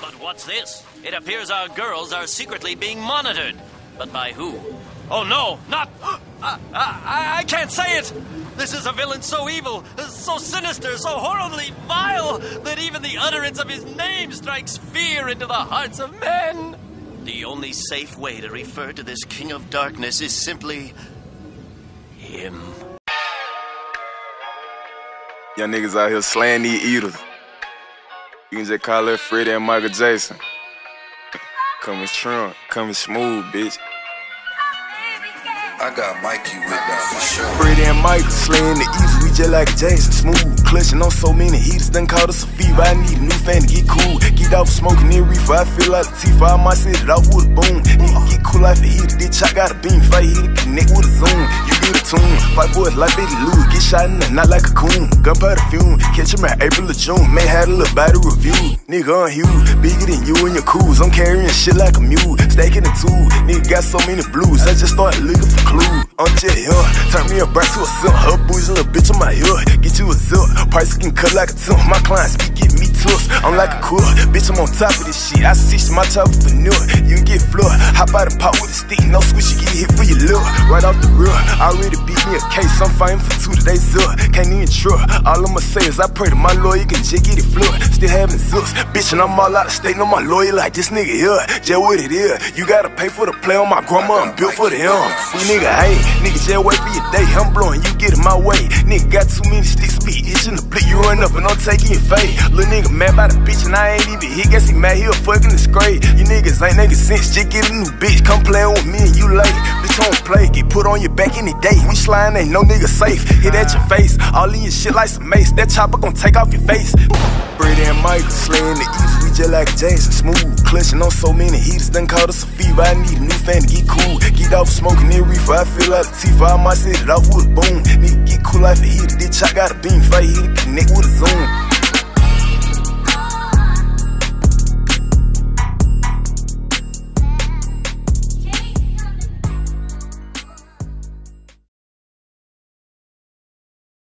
But what's this? It appears our girls are secretly being monitored. But by who? Oh no, not. I, I, I can't say it! This is a villain so evil, so sinister, so horribly vile, that even the utterance of his name strikes fear into the hearts of men. The only safe way to refer to this King of Darkness is simply. him. Young niggas out here slaying these eaters. You can just call it Freddy and Michael Jackson. Coming strong, coming smooth, bitch. I got Mikey with that for sure. Freddy and Mike slaying the easy, we just like Jason. Smooth, clutching on so many heaters, done called us a fever. I need a new fan to get cool. Get off smoking in reefer, I feel like Tifa. I might set it off with a boom. Get cool like a heater, bitch. I got a beam, fight hit it, connect with a zoom. You a fight boys like Betty Lou. Get shot in the not like a coon. Gunpowder fume, catch him in April or June. May had a little body review. Nigga on huge, bigger than you and your crews. I'm carrying shit like a mule, stacking a two. Nigga got so many blues, I just started looking for clues. I'm just here, turn me a back to a silk. Her booze little bitch on my ear. Get you a zip, price can cut like a tip. My clients be give me tips. I'm like a cool bitch, I'm on top of this shit. I see my top of a new. You can get floor, hop out the pot with a stick. No switch, you get hit for your lip. Right off the real, I already beat me a case. I'm fighting for two today, zip. Can't even trip. All I'ma say is I pray to my lawyer, can just get it fluid. Still having zips, bitch, and I'm all out of state. No, my lawyer like this nigga here. Just what it is. You gotta pay for the play on my grandma, I'm built for the M. We nigga, hey, nigga, just wait for your day. I'm blowing, you get in my way. Nigga got too many sticks, be itching the blick. You run up and I'm taking your fade. Little nigga mad by the bitch and I ain't even hit. Guess he mad, he a fucking disgrace. You niggas ain't niggas sense, just get a new bitch. Come play with me and you late. Don't play, get put on your back any day. We slime, ain't no nigga safe. Hit at your face, all in your shit like some mace. That chopper gon' take off your face. Freddy and Mike slaying the easy, we just like Jason. Smooth, clutching on so many heaters, done called us a fever. I need a new fan to get cool. Get off smoking in reefer, I feel like Tifa. I might set it off with a boom. Nigga get cool like a heater, bitch. I got a beam, fight hit it, connect with a zoom.